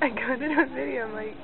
I got it on video, I'm like...